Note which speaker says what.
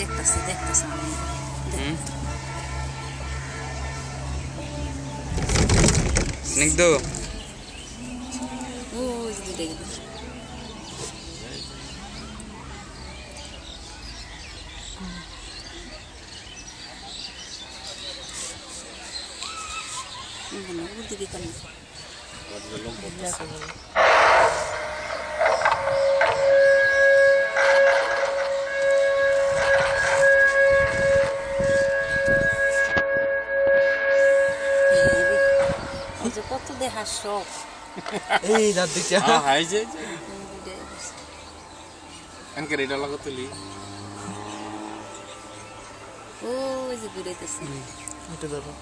Speaker 1: Deckta, se deckta sanning.
Speaker 2: Deckta. Snyggt du.
Speaker 1: Oh, det är Ini kan aku diri kan.
Speaker 3: Kalau di
Speaker 4: dalam
Speaker 1: যে কত দেহা শখ
Speaker 4: এই দাঁত দিচ্ছে
Speaker 3: হাই যে এনকে রেডা লাগা তুলি
Speaker 1: ওই যে ঘুরেতেছে
Speaker 4: এটা ধরো